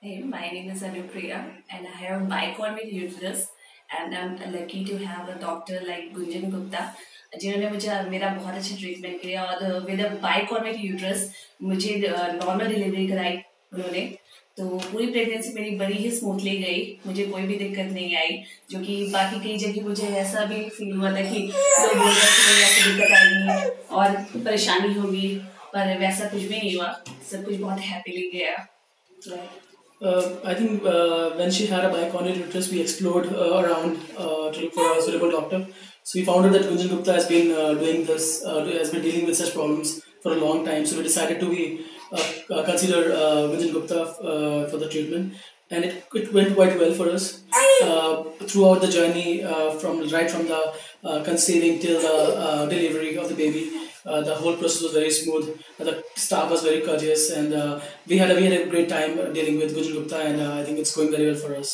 Hey, my name is Anupriya and I have bicornuate uterus and I'm lucky to have a doctor like Gunjan Gupta जिन्होंने मुझे मेरा बहुत अच्छा treatment किया और विद बाइकॉर्नेट यूट्रस मुझे नॉर्मल डिलीवरी कराई उन्होंने। तो पूरी प्रेगनेंसी मेरी बड़ी ही स्मूथली गई मुझे कोई भी दिक्कत नहीं आई जो कि बाकी कई जगह मुझे ऐसा भी फील हुआ था कि लोग बोल रहे थे कि ऐसी दिक्कत आएगी और परेशानी होगी पर वैसा कुछ भी नहीं हुआ सब कुछ बहुत हैप्पीली गया। Uh, I think uh, when she had a bicornuate uterus, we explored uh, around uh, to look for a suitable doctor. So we found out that Gunjan Gupta has been uh, doing this, uh, has been dealing with such problems for a long time. So we decided to be consider Gunjan Gupta for the treatment, and it, it went quite well for us throughout the journey, from right from the conceiving till the delivery of the baby. Uh, the whole process was very smooth. Uh, the staff was very courteous, and uh, we had a, we had a great time dealing with Gunjan Gupta, and uh, I think it's going very well for us.